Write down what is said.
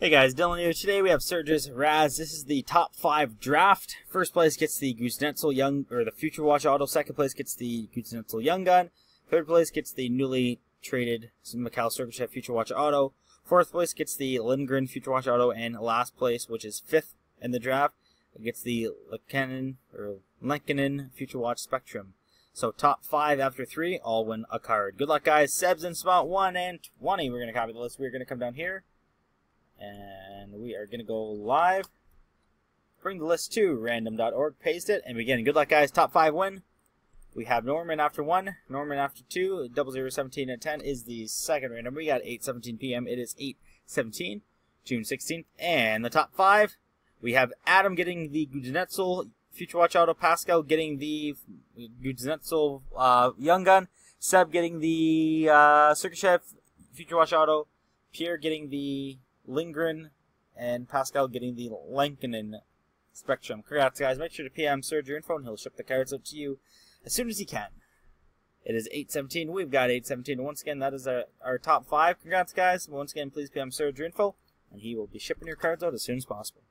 Hey guys, Dylan here. Today we have Serge's Raz. This is the top five draft. First place gets the Kuznetsov Young, or the Future Watch Auto. Second place gets the Kuznetsov Young Gun. Third place gets the newly traded Mikhail Sergachev Future Watch Auto. Fourth place gets the Lindgren Future Watch Auto. And last place, which is fifth in the draft, gets the Lehkonen, or Lenkinen Future Watch Spectrum. So top five after three all win a card. Good luck guys. Seb's in spot 1 and 20. We're going to copy the list. We're going to come down here. And we are going to go live. Bring the list to random.org, paste it, and begin. Good luck, guys. Top five win. We have Norman after one, Norman after two, double zero seventeen and ten is the second random. We got eight seventeen p.m. It is eight seventeen, June sixteenth, and the top five. We have Adam getting the Kuznetsov Future Watch Auto, Pascal getting the Kuznetsov uh, Young Gun, Seb getting the uh, Chef Future Watch Auto, Pierre getting the Lindgren, and Pascal getting the Lankinen Spectrum. Congrats, guys. Make sure to PM Serge your info, and he'll ship the cards up to you as soon as he can. It is 817. We've got 817. Once again, that is our, our top five. Congrats, guys. Once again, please PM Serge your info, and he will be shipping your cards out as soon as possible.